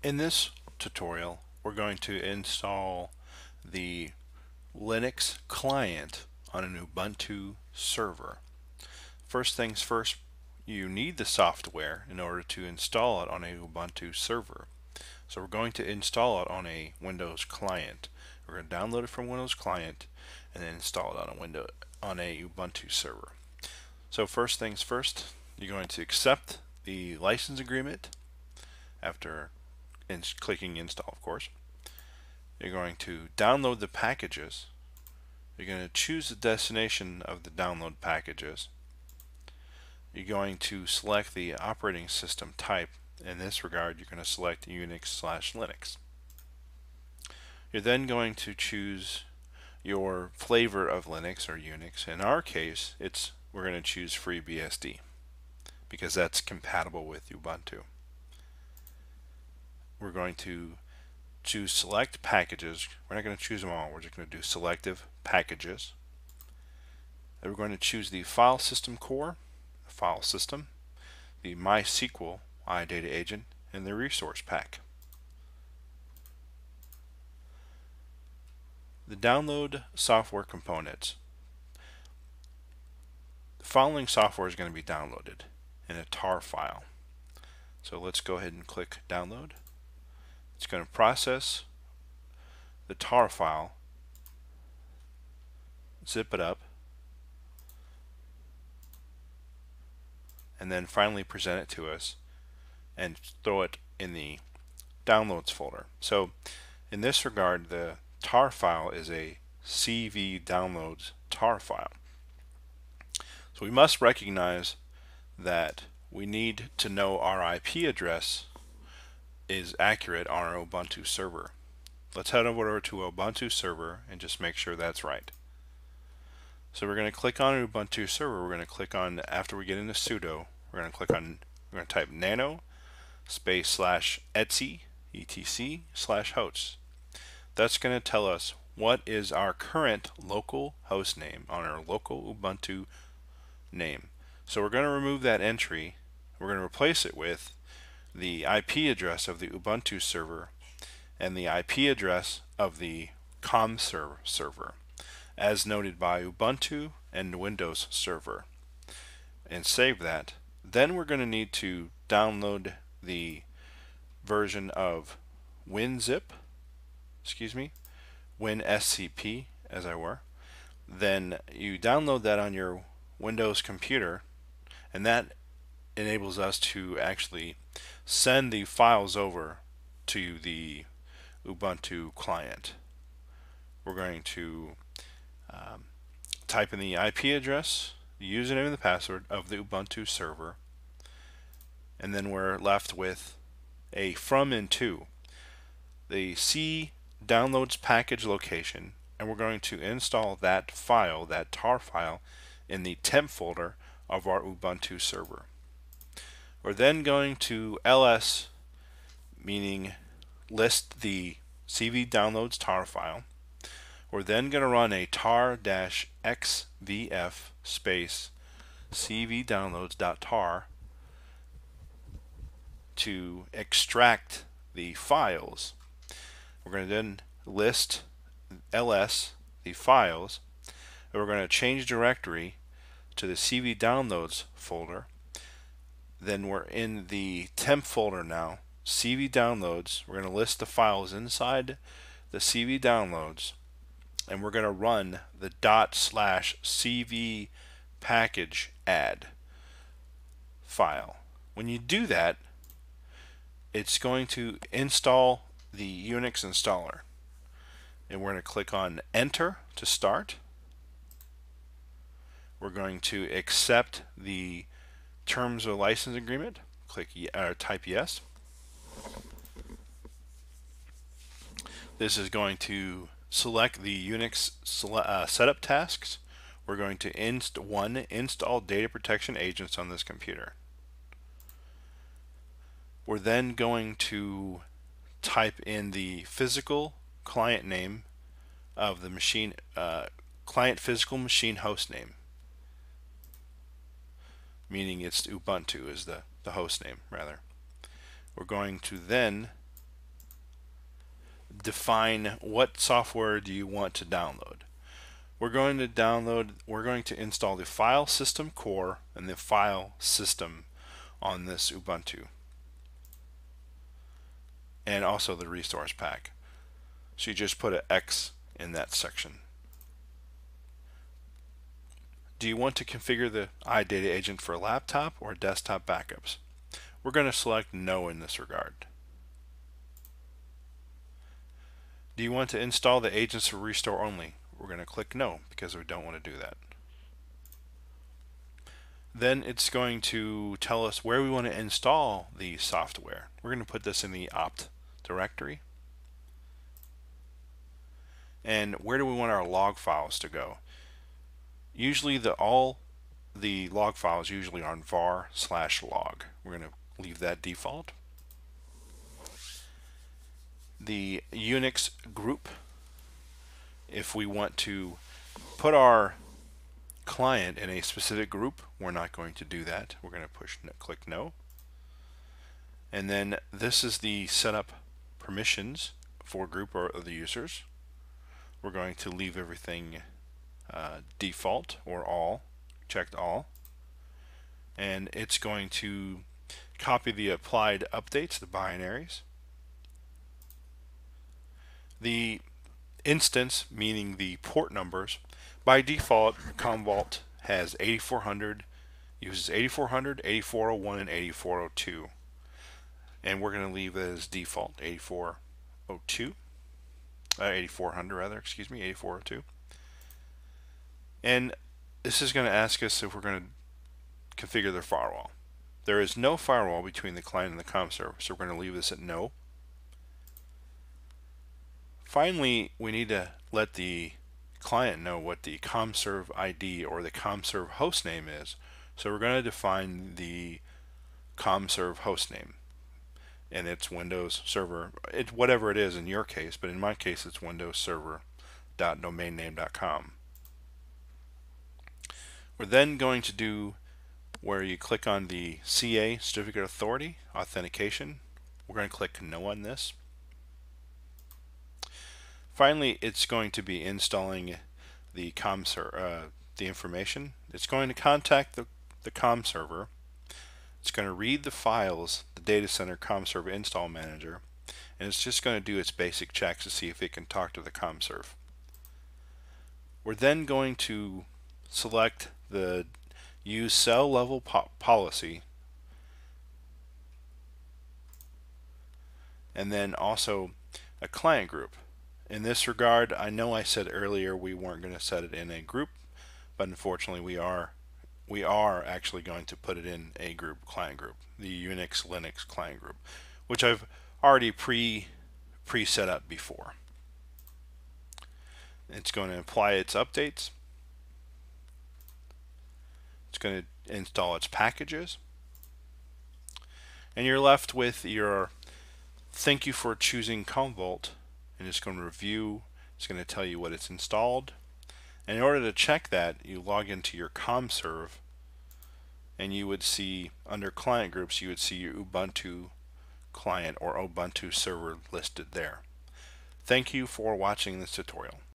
In this tutorial, we're going to install the Linux client on an Ubuntu server. First things first, you need the software in order to install it on a Ubuntu server. So we're going to install it on a Windows client. We're going to download it from Windows client and then install it on a window on a Ubuntu server. So first things first, you're going to accept the license agreement after in clicking install of course. You're going to download the packages. You're going to choose the destination of the download packages. You're going to select the operating system type. In this regard you're going to select Unix slash Linux. You're then going to choose your flavor of Linux or Unix. In our case it's we're going to choose FreeBSD because that's compatible with Ubuntu we're going to choose select packages. We're not going to choose them all. We're just going to do selective packages. Then we're going to choose the file system core, file system, the MySQL iData agent, and the resource pack. The download software components. The following software is going to be downloaded in a tar file. So let's go ahead and click download. It's going to process the tar file, zip it up, and then finally present it to us and throw it in the downloads folder. So in this regard, the tar file is a CV downloads tar file. So we must recognize that we need to know our IP address is accurate on our Ubuntu server. Let's head over to Ubuntu server and just make sure that's right. So we're going to click on Ubuntu server. We're going to click on, after we get into sudo, we're going to click on, we're going to type nano space slash etc etc slash hosts. That's going to tell us what is our current local host name on our local Ubuntu name. So we're going to remove that entry. We're going to replace it with the IP address of the Ubuntu server and the IP address of the CommServe server as noted by Ubuntu and Windows server. And save that then we're going to need to download the version of WinZip excuse me WinSCP as I were. Then you download that on your Windows computer and that enables us to actually send the files over to the Ubuntu client. We're going to um, type in the IP address, the username and the password of the Ubuntu server, and then we're left with a from and to the C downloads package location and we're going to install that file, that tar file, in the temp folder of our Ubuntu server. We're then going to ls, meaning list the CV downloads tar file. We're then going to run a tar-xvf space CV downloads.tar to extract the files. We're going to then list ls, the files, and we're going to change directory to the CV downloads folder then we're in the temp folder now. CV downloads. We're going to list the files inside the CV downloads and we're going to run the dot slash CV package add file. When you do that it's going to install the Unix installer. And we're going to click on enter to start. We're going to accept the terms of license agreement, click uh, type yes. This is going to select the Unix uh, setup tasks. We're going to inst one install data protection agents on this computer. We're then going to type in the physical client name of the machine uh, client physical machine host name meaning it's Ubuntu is the, the host name rather. We're going to then define what software do you want to download. We're going to download, we're going to install the file system core and the file system on this Ubuntu. And also the resource pack. So you just put an X in that section. Do you want to configure the iData agent for laptop or desktop backups? We're going to select no in this regard. Do you want to install the agents for restore only? We're going to click no because we don't want to do that. Then it's going to tell us where we want to install the software. We're going to put this in the opt directory. And where do we want our log files to go? Usually the all the log files usually are on var slash log. We're going to leave that default. The Unix group, if we want to put our client in a specific group, we're not going to do that. We're going to push click no. And then this is the setup permissions for group or the users. We're going to leave everything uh, default or all, checked all. And it's going to copy the applied updates, the binaries. The instance, meaning the port numbers, by default, Commvault has 8400, uses 8400, 8401, and 8402. And we're going to leave it as default, 8402, uh, 8400 rather, excuse me, 8402. And this is going to ask us if we're going to configure their firewall. There is no firewall between the client and the COM server, so we're going to leave this at no. Finally, we need to let the client know what the CommServe ID or the CommServe hostname is. So we're going to define the CommServe hostname and it's Windows Server, it, whatever it is in your case, but in my case it's Windows Server.domainname.com. We're then going to do where you click on the CA Certificate Authority Authentication. We're going to click No on this. Finally, it's going to be installing the com uh, the information. It's going to contact the, the com server. It's going to read the files, the data center com server install manager, and it's just going to do its basic checks to see if it can talk to the CommServe. We're then going to select the use cell level po policy and then also a client group. In this regard, I know I said earlier we weren't going to set it in a group, but unfortunately we are we are actually going to put it in a group client group, the Unix Linux client group, which I've already pre pre set up before. It's going to apply its updates it's going to install its packages. And you're left with your thank you for choosing Commvault. And it's going to review, it's going to tell you what it's installed. And in order to check that, you log into your CommServe and you would see under client groups, you would see your Ubuntu client or Ubuntu server listed there. Thank you for watching this tutorial.